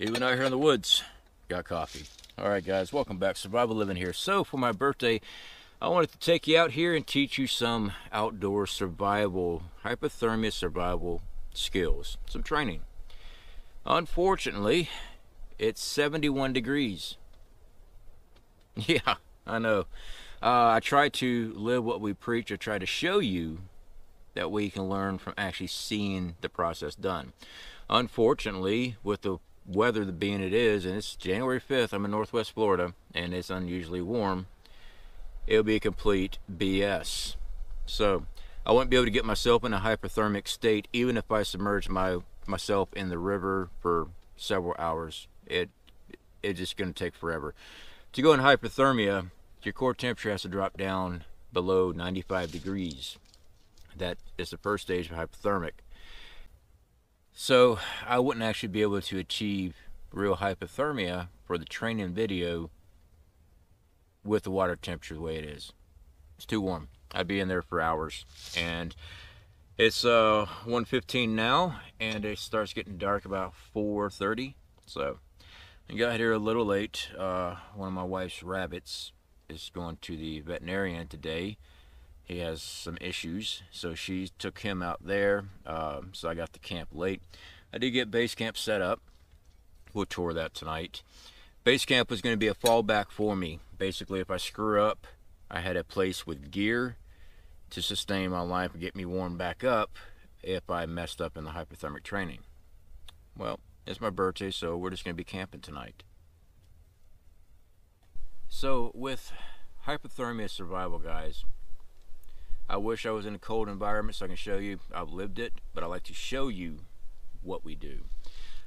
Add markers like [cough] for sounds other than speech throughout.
Even out here in the woods, got coffee. All right, guys, welcome back. Survival Living here. So for my birthday, I wanted to take you out here and teach you some outdoor survival, hypothermia survival skills, some training. Unfortunately, it's 71 degrees. [laughs] Yeah, I know. Uh, I try to live what we preach. I try to show you that we can learn from actually seeing the process done. Unfortunately, with the weather the being it is, and it's January 5th, I'm in Northwest Florida, and it's unusually warm, it'll be a complete BS. So, I won't be able to get myself in a hypothermic state even if I submerge my myself in the river for several hours. It it's just going to take forever. To go in hypothermia, your core temperature has to drop down below 95 degrees. That is the first stage of hypothermic. So I wouldn't actually be able to achieve real hypothermia for the training video with the water temperature the way it is. It's too warm. I'd be in there for hours. And it's uh 1.15 now and it starts getting dark about 4.30. So I got here a little late. Uh, one of my wife's rabbits is going to the veterinarian today. He has some issues, so she took him out there. Um, so I got the camp late. I did get base camp set up. We'll tour that tonight. Base camp was going to be a fallback for me. Basically, if I screw up, I had a place with gear to sustain my life and get me warmed back up if I messed up in the hypothermic training. Well, it's my birthday, so we're just going to be camping tonight. So, with hypothermia survival, guys, I wish I was in a cold environment so I can show you I've lived it, but I like to show you what we do.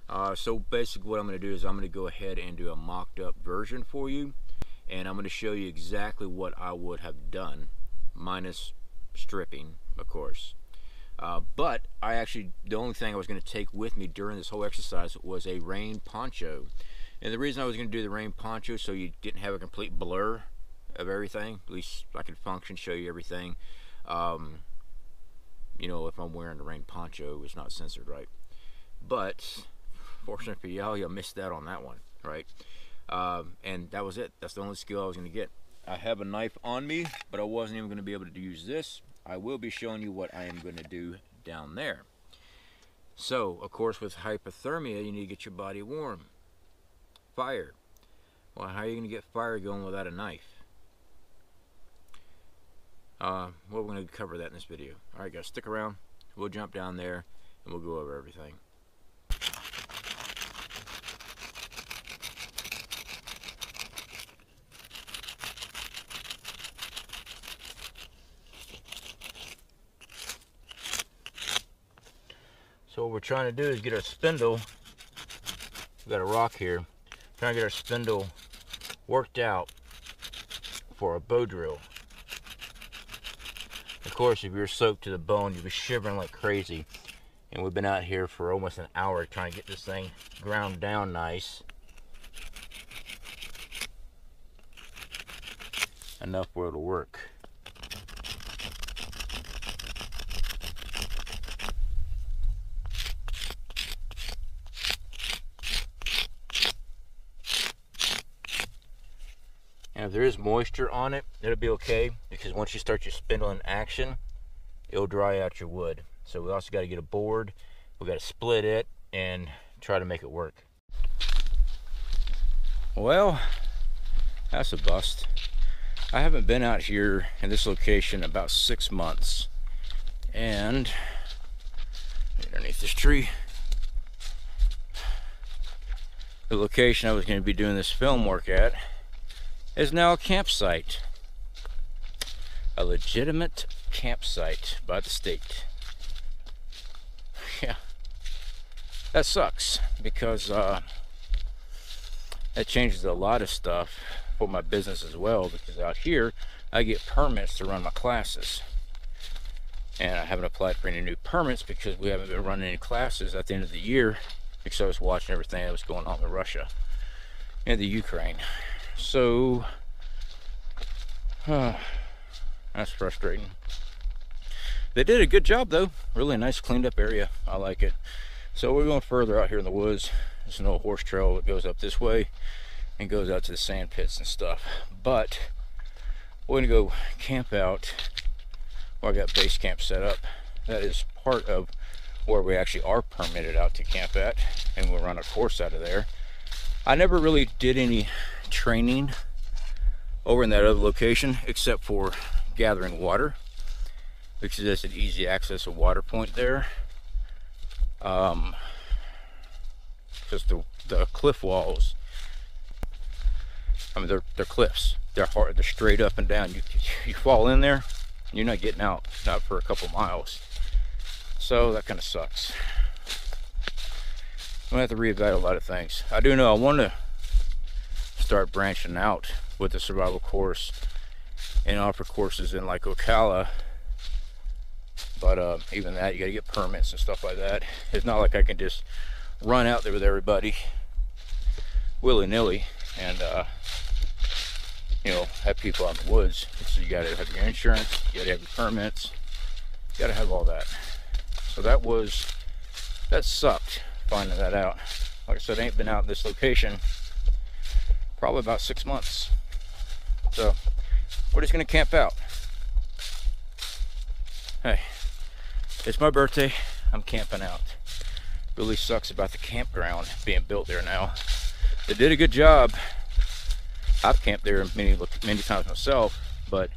Uh, so basically what I'm going to do is I'm going to go ahead and do a mocked up version for you and I'm going to show you exactly what I would have done minus stripping of course uh, but I actually, the only thing I was going to take with me during this whole exercise was a rain poncho. And the reason I was going to do the rain poncho so you didn't have a complete blur of everything, at least I could function, show you everything. Um, you know, if I'm wearing the rain poncho, it's not censored, right? But [laughs] fortunately for y'all, you missed that on that one, right? Um, and that was it. That's the only skill I was going to get. I have a knife on me, but I wasn't even going to be able to use this. I will be showing you what I am going to do down there. So, of course, with hypothermia, you need to get your body warm. Fire. Well, how are you going to get fire going without a knife? Uh, well, we're going to cover that in this video. Alright guys, stick around. We'll jump down there and we'll go over everything. So what we're trying to do is get our spindle, we've got a rock here, trying to get our spindle worked out for a bow drill. Course, if you're soaked to the bone, you'll be shivering like crazy. And we've been out here for almost an hour trying to get this thing ground down nice. Enough where it'll work. If there is moisture on it, it'll be okay because once you start your spindle in action, it'll dry out your wood. So we also got to get a board, we got to split it and try to make it work. Well, that's a bust. I haven't been out here in this location about six months. And underneath this tree, the location I was going to be doing this film work at is now a campsite. A legitimate campsite by the state. Yeah. That sucks because uh, that changes a lot of stuff for my business as well because out here I get permits to run my classes. And I haven't applied for any new permits because we haven't been running any classes at the end of the year because I was watching everything that was going on in Russia and the Ukraine. So, that's frustrating. They did a good job though. Really nice cleaned up area. I like it. So we're going further out here in the woods. There's an old horse trail that goes up this way and goes out to the sand pits and stuff. But we're gonna go camp out where I got base camp set up. That is part of where we actually are permitted out to camp at and we'll run a course out of there. I never really did any training over in that other location except for gathering water because there's an easy access of water point there um, just the, the cliff walls. I mean, they're, they're cliffs. They're hard, they're straight up and down. You, [laughs] you fall in there, you're not getting out, not for a couple miles. So that kind of sucks. I'm gonna have to reevaluate a lot of things. I do know I want to start branching out with the survival course and offer courses in like Ocala but uh, even that, you got to get permits and stuff like that. It's not like I can just run out there with everybody willy-nilly and, uh, you know, have people out in the woods. So you got to have your insurance, you got to have your permits, you got to have all that. So that was, that sucked finding that out. Like I said, I ain't been out in this location probably about six months. So we're just to camp out. Hey. It's my birthday. I'm camping out. Really sucks about the campground being built there now. They did a good job. I've camped there many many times myself, but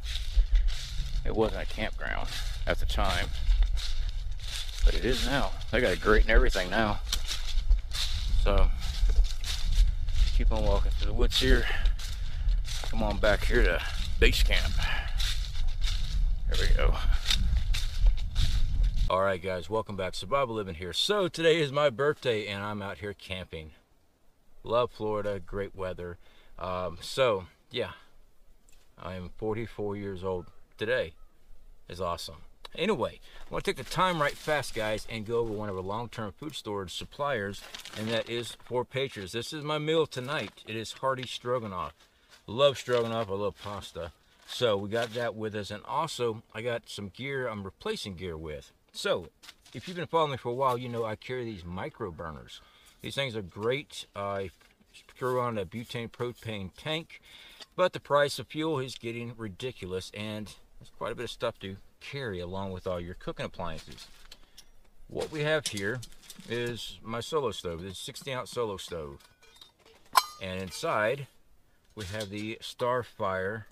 it wasn't a campground at the time. But it is now. They got a grate and everything now. So keep on walking through the woods here. Come on back here to base camp. There we go. All right, guys, welcome back. To Survival Living here. So today is my birthday, and I'm out here camping. Love Florida, great weather. Um, so yeah, I am 44 years old today. Is awesome. Anyway, I want to take the time right fast, guys, and go over one of our long-term food storage suppliers, and that is 4Patriots. This is my meal tonight. It is hearty stroganoff. Love stroganoff. I love pasta. So we got that with us, and also I got some gear I'm replacing gear with. So, if you've been following me for a while, you know I carry these micro burners. These things are great. I screw on a butane propane tank, but the price of fuel is getting ridiculous, and there's quite a bit of stuff to carry along with all your cooking appliances. What we have here is my solo stove. This 60 ounce solo stove. And inside, we have the Starfire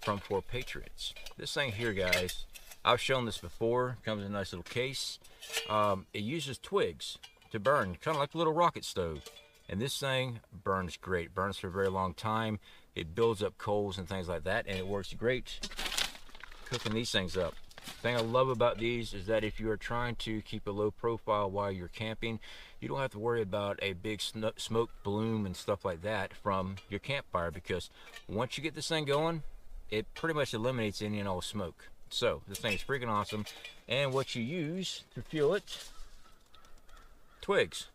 from 4Patriots. This thing here, guys, I've shown this before. Comes in a nice little case. Um, it uses twigs to burn, kind of like a little rocket stove. And this thing burns great. Burns for a very long time. It builds up coals and things like that, and it works great cooking these things up. Thing I love about these is that if you are trying to keep a low profile while you're camping, you don't have to worry about a big smoke bloom and stuff like that from your campfire because once you get this thing going, it pretty much eliminates any and all smoke. So this thing is freaking awesome. And what you use to fuel it, twigs.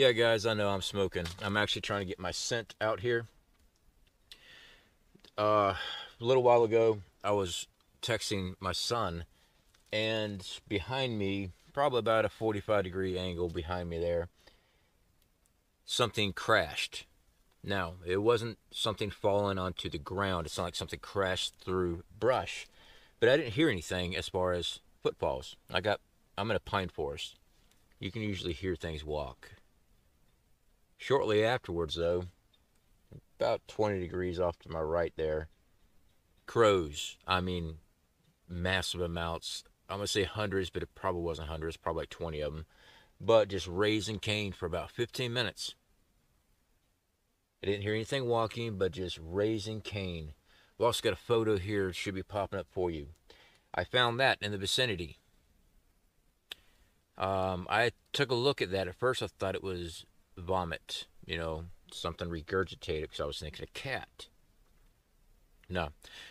Yeah, guys, I know I'm smoking. I'm actually trying to get my scent out here. Uh, a little while ago, I was texting my son, and behind me, probably about a 45 degree angle behind me there, something crashed. Now, it wasn't something falling onto the ground. It's not like something crashed through brush, but I didn't hear anything as far as footfalls. I got, I'm in a pine forest. You can usually hear things walk. Shortly afterwards, though, about 20 degrees off to my right there, crows. I mean, massive amounts. I'm going to say hundreds, but it probably wasn't hundreds, probably like 20 of them. But just raising Cain for about 15 minutes. I didn't hear anything walking, but just raising Cain. We also got a photo here, should be popping up for you. I found that in the vicinity. Um, I took a look at that. At first, I thought it was vomit, you know, something regurgitated because I was thinking a cat. No.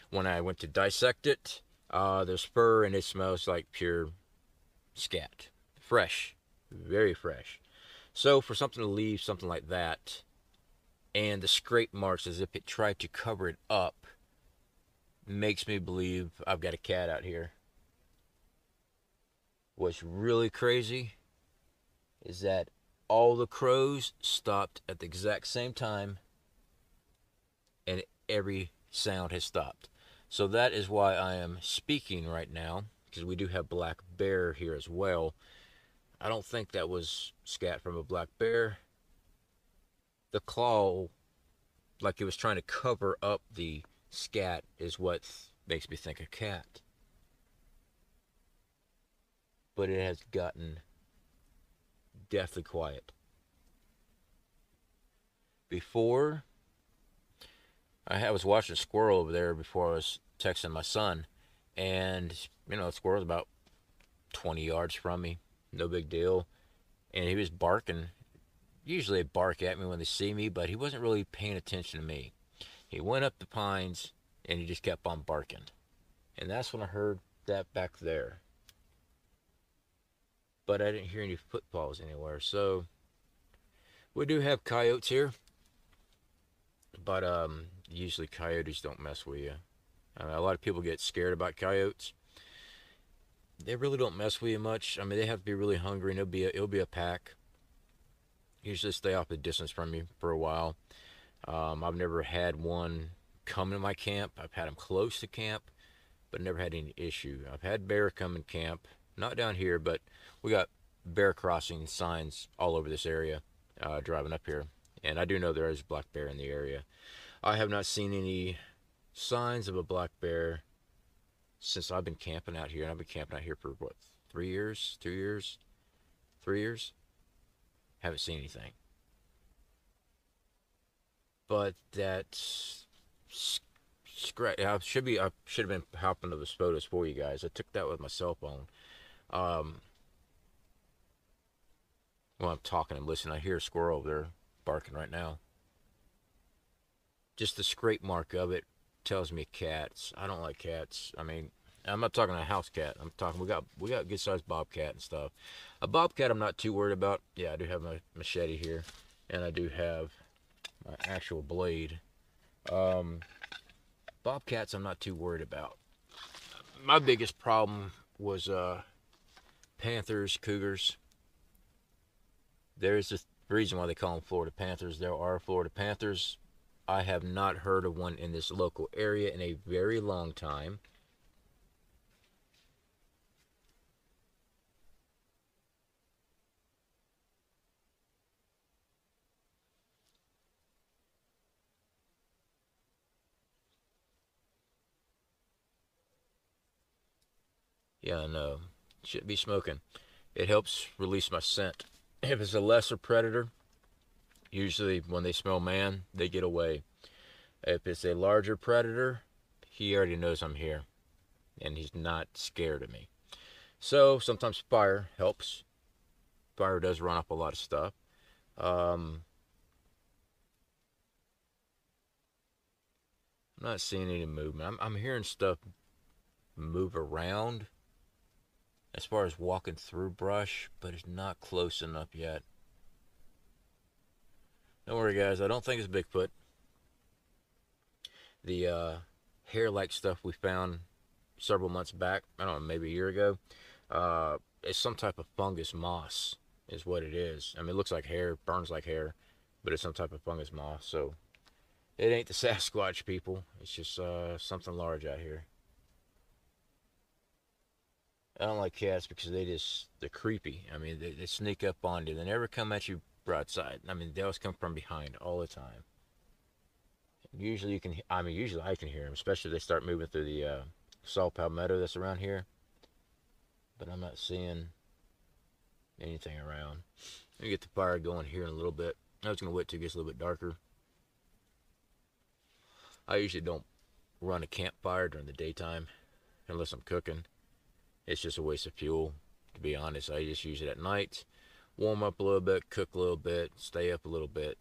When I went to dissect it, uh, there's fur and it smells like pure scat. Fresh. Very fresh. So for something to leave something like that, and the scrape marks as if it tried to cover it up, makes me believe I've got a cat out here. What's really crazy is that all the crows stopped at the exact same time and every sound has stopped. So that is why I am speaking right now because we do have black bear here as well. I don't think that was scat from a black bear. The claw, like it was trying to cover up the scat, is what makes me think a cat. But it has gotten deathly quiet. Before, I was watching a squirrel over there before I was texting my son, and you know, the squirrel's about 20 yards from me, no big deal, and he was barking. Usually, they bark at me when they see me, but he wasn't really paying attention to me. He went up the pines and he just kept on barking, and that's when I heard that back there but I didn't hear any footfalls anywhere. So we do have coyotes here, but um, usually coyotes don't mess with you. Uh, a lot of people get scared about coyotes. They really don't mess with you much. I mean, they have to be really hungry, and it'll be a, it'll be a pack. Usually stay off the distance from you for a while. Um, I've never had one come to my camp. I've had them close to camp, but never had any issue. I've had bear come in camp not down here, but we got bear crossing signs all over this area uh, driving up here. And I do know there is black bear in the area. I have not seen any signs of a black bear since I've been camping out here. And I've been camping out here for what, three years, two years, three years? Haven't seen anything. But that scratch. I should be. I should have been hopping to the photos for you guys. I took that with my cell phone. Um, while I'm talking and listening, I hear a squirrel over there barking right now. Just the scrape mark of it tells me cats. I don't like cats. I mean, I'm not talking a house cat. I'm talking we got we got good sized bobcat and stuff. A bobcat I'm not too worried about. Yeah, I do have my machete here, and I do have my actual blade. Um, bobcats I'm not too worried about. My biggest problem was uh, Panthers, Cougars. There's a reason why they call them Florida Panthers. There are Florida Panthers. I have not heard of one in this local area in a very long time. Yeah, no. Shouldn't be smoking. It helps release my scent. [clears throat] If it's a lesser predator, usually when they smell man, they get away. If it's a larger predator, he already knows I'm here and he's not scared of me. So sometimes fire helps. Fire does run up a lot of stuff. Um, I'm not seeing any movement. I'm, I'm hearing stuff move around as far as walking through brush, but it's not close enough yet. Don't worry, guys. I don't think it's Bigfoot. The uh, hair-like stuff we found several months back, I don't know, maybe a year ago, uh, it's some type of fungus moss is what it is. I mean, it looks like hair, burns like hair, but it's some type of fungus moss. So it ain't the [laughs] Sasquatch people. It's just uh, something large out here. I don't like cats because they just they're creepy. I mean, they, they sneak up on you. They never come at you broadside. I mean, they always come from behind all the time. Usually you can. I mean, usually I can hear them, especially if they start moving through the uh, saw palmetto that's around here. But I'm not seeing anything around. Let me get the fire going here in a little bit. I was gonna wait till it gets a little bit darker. I usually don't run a campfire during the daytime unless I'm cooking it's just a waste of fuel to be honest i just use it at night warm up a little bit cook a little bit stay up a little bit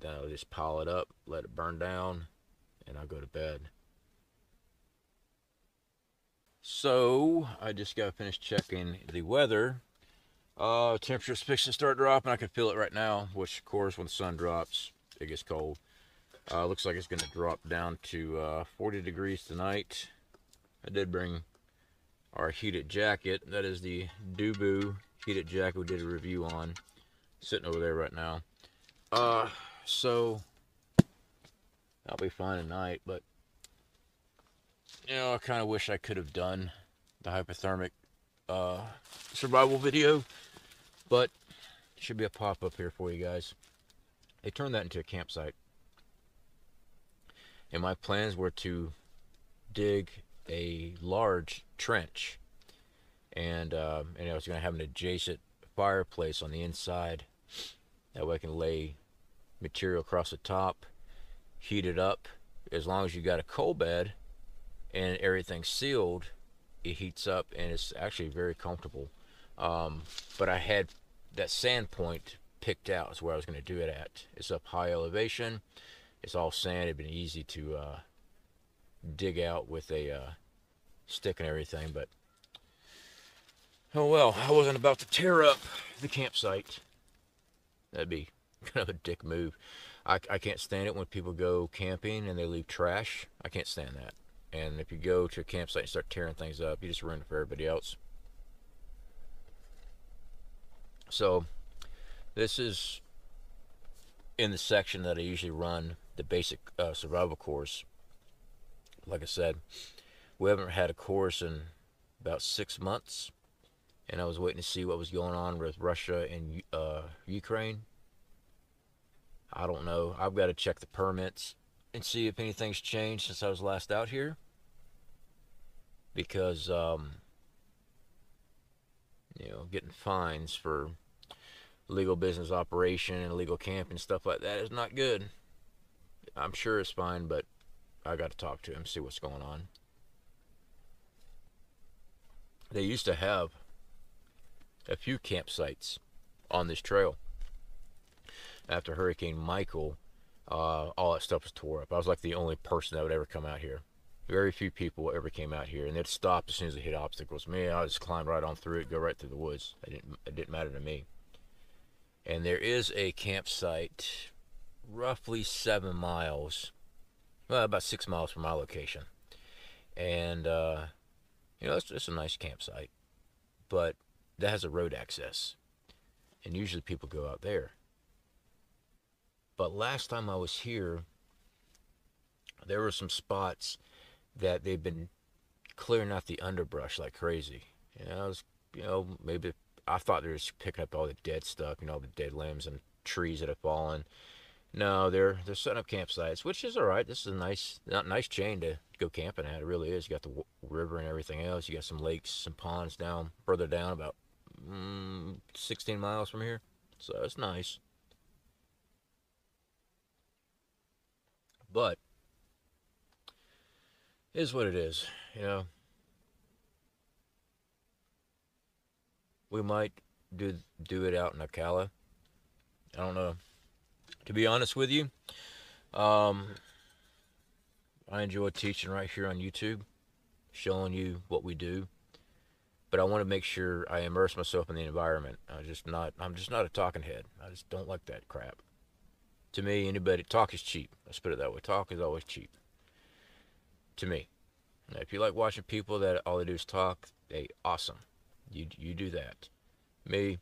then i'll just pile it up let it burn down and i'll go to bed So, I just got finished checking the weather. Uh, temperature's fixing to start dropping. I can feel it right now, which, of course, when the sun drops, it gets cold. Uh, looks like it's going to drop down to uh, 40 degrees tonight. I did bring our heated jacket. That is the DEWBU heated jacket we did a review on. Sitting over there right now. Uh, so, I'll be fine tonight, but you know, I kind of wish I could have done the hypothermic uh, survival video, but should be a pop-up here for you guys. They turned that into a campsite. And my plans were to dig a large trench. And, uh, and I was going to have an adjacent fireplace on the inside. That way I can lay material across the top, heat it up. As long as you got a coal bed, and everything's sealed, it heats up and it's actually very comfortable. Um, but I had that sand point picked out is where I was going to do it at. It's up high elevation. It's all sand. It'd been easy to uh, dig out with a uh, stick and everything, but oh well. I wasn't about to tear up the campsite. That'd be kind of a dick move. I, I can't stand it when people go camping and they leave trash. I can't stand that. And if you go to a campsite and start tearing things up, you just ruin it for everybody else. So, this is in the section that I usually run, the basic uh, survival course. Like I said, we haven't had a course in about six months, and I was waiting to see what was going on with Russia and uh, Ukraine. I don't know. I've got to check the permits and see if anything's changed since I was last out here. Because, um, you know, getting fines for legal business operation and illegal camp and stuff like that is not good. I'm sure it's fine, but I got to talk to him, see what's going on. They used to have a few campsites on this trail after Hurricane Michael uh, all that stuff was tore up. I was like the only person that would ever come out here. Very few people ever came out here, and they'd stop as soon as they hit obstacles. Me, I just climbed right on through it, go right through the woods. It didn't, it didn't matter to me. And there is a campsite roughly seven miles, well, about six miles from my location. And, uh, you know, it's, it's a nice campsite, but that has a road access. And usually people go out there. But last time I was here, there were some spots that they've been clearing out the underbrush like crazy. You know, was, you know, maybe I thought they were just picking up all the dead stuff, you know, the dead limbs and trees that have fallen. No, they're they're setting up campsites, which is all right. This is a nice nice chain to go camping at. It really is. You got the river and everything else. You got some lakes, some ponds down further down, about mm, 16 miles from here. So it's nice. But is what it is, you know. We might do do it out in Ocala. I don't know. To be honest with you, um, I enjoy teaching right here on YouTube, showing you what we do. But I want to make sure I immerse myself in the environment. I just not. I'm just not a talking head. I just don't like that crap to me, anybody talk is cheap. Let's put it that way. Talk is always cheap. To me. Now, if you like watching people that all they do is talk, they awesome. You you do that. Me,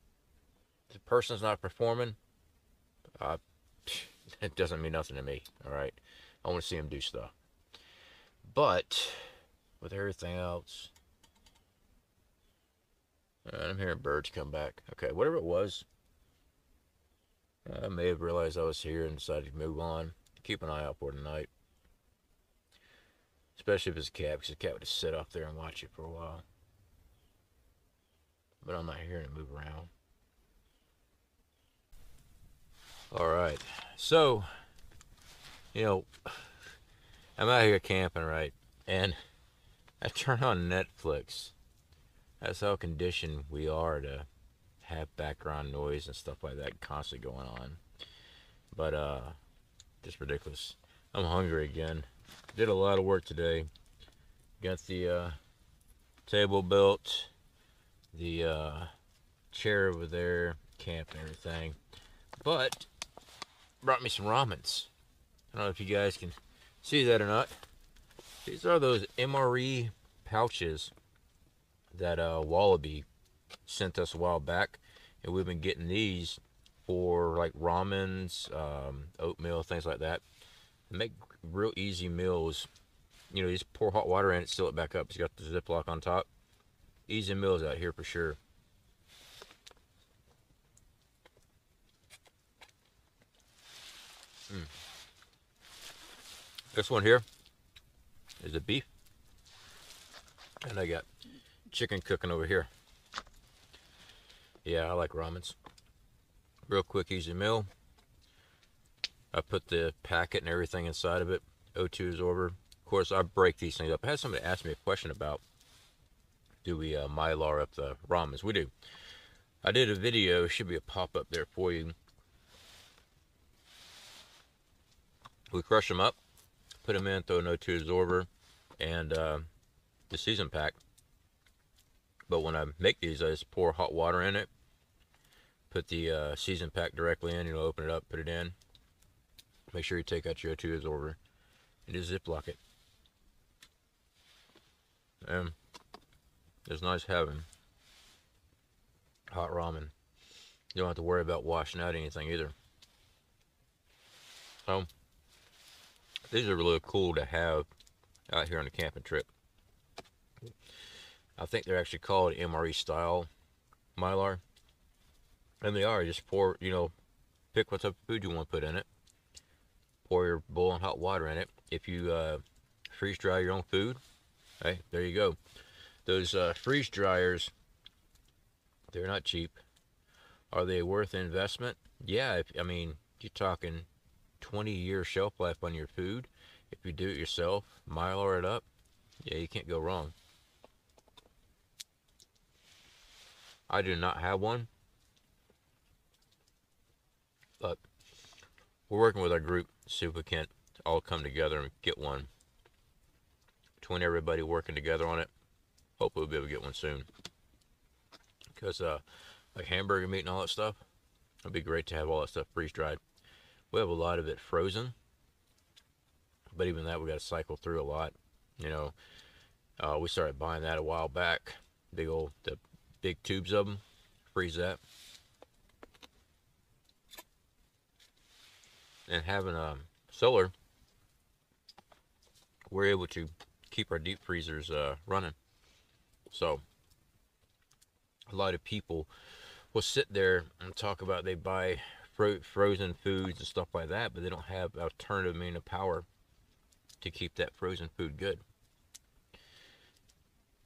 the person's not performing, uh, it [laughs] doesn't mean nothing to me. All right, I want to see him do stuff. But with everything else, uh, I'm hearing birds come back. Okay, whatever it was, I may have realized I was here and decided to move on. Keep an eye out for tonight. Especially if it's a cat, because the cat would just sit up there and watch it for a while. But I'm not hearing it move around. Alright, so, you know, I'm out here camping, right? And I turn on Netflix. That's how conditioned we are to have background noise and stuff like that constantly going on. But uh, just ridiculous. I'm hungry again. Did a lot of work today. Got the uh, table built, the uh, chair over there, camp and everything. But brought me some ramens. I don't know if you guys can see that or not. These are those MRE pouches that uh, Wallaby sent us a while back, and we've been getting these for like ramens, um, oatmeal, things like that. Make real easy meals. You know, you just pour hot water in it, seal it back up. It's got the Ziploc on top. Easy meals out here for sure. Mm. This one here is a beef. And I got chicken cooking over here. Yeah, I like ramens. Real quick, easy meal. I put the packet and everything inside of it. O2 absorber. Of course, I break these things up. I had somebody ask me a question about do we uh, mylar up the ramens? We do. I did a video. Should be a pop-up there for you. We crush them up, put them in, throw an O2 absorber, and uh, the season pack. But when I make these, I just pour hot water in it, put the uh, season pack directly in, you know, open it up, put it in. Make sure you take out your O2 absorber and just ziplock it. And it's nice having hot ramen. You don't have to worry about washing out anything either. So, these are really cool to have out here on a camping trip. I think they're actually called MRE style Mylar. And they are. Just pour, you know, pick what type of food you want to put in it. Pour your bowl boiling hot water in it. If you uh, freeze dry your own food, hey, there you go. Those uh, freeze dryers, they're not cheap. Are they worth investment? Yeah, if, I mean, you're talking 20 year shelf life on your food. If you do it yourself, mylar it up, yeah, you can't go wrong. I do not have one, but we're working with our group, if we can't all come together and get one. Between everybody working together on it, hopefully we'll be able to get one soon. Because, uh, like hamburger meat and all that stuff, it'd be great to have all that stuff freeze dried. We have a lot of it frozen, but even that we got to cycle through a lot. You know, uh, we started buying that a while back. Big old the big tubes of them. Freeze that. And having a solar, we're able to keep our deep freezers uh, running. So, a lot of people will sit there and talk about they buy fro frozen foods and stuff like that, but they don't have alternative mean of power to keep that frozen food good.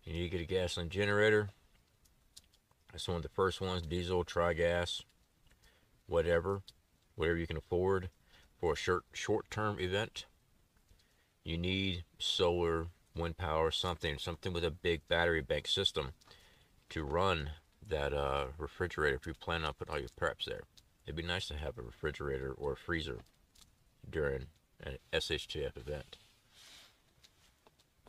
You need to get a gasoline generator. That's one of the first ones, diesel, tri-gas, whatever, whatever you can afford for a short short-term event. You need solar, wind power, something, something with a big battery bank system to run that uh, refrigerator if you plan on putting all your preps there. It'd be nice to have a refrigerator or a freezer during an SHTF event.